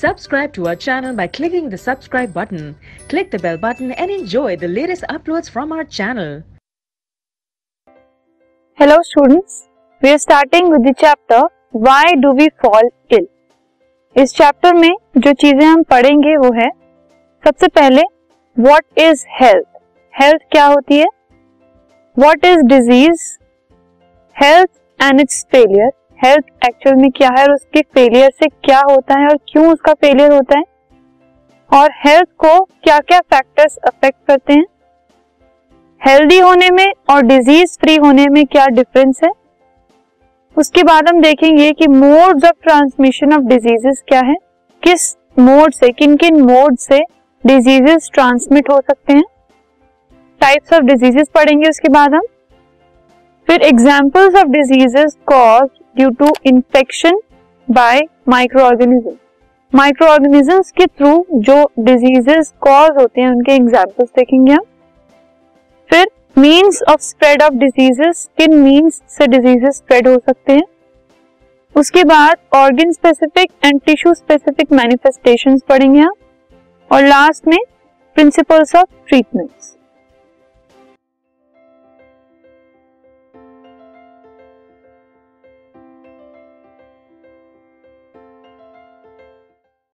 Subscribe to our channel by clicking the subscribe button. Click the bell button and enjoy the latest uploads from our channel. Hello students, we are starting with the chapter Why do we fall ill? इस chapter में जो चीज़ें हम पढ़ेंगे वो है सबसे पहले व्हाट इज़ हेल्थ हेल्थ क्या होती है what is disease health and its failure health actual में क्या है और उसके फेलियर से क्या होता है और क्यों उसका फेलियर होता है? और हेल्थ को क्या क्या फैक्टर्स अफेक्ट करते हैं? हेल्दी होने में और डिज़ीज़ फ्री होने में क्या डिफरेंस है? उसके बाद हम देखेंगे कि modes of transmission of diseases क्या है? किस मोड से किन किन मोड से डिजीजेस ट्रांसमिट हो सकते हैं? टाइप्स ऑफ़ डिजीजेस पढ़ेंगे उसके बाद हम। फिर examples of diseases cause due to infection by micro organism micro organisms के थ्रू जो डिजीजेस कॉज होते हैं, उनके एग्जाम्पल्स देखेंगे हम। फिर means of spread of diseases किन मीन्स से डिजीजेस स्प्रेड हो सकते हैं। उसके बाद organ specific and tissue specific manifestation पढ़ेंगे हम। और लास्ट में प्रिंसिपल्स ऑफ़ ट्रीटमेंट्स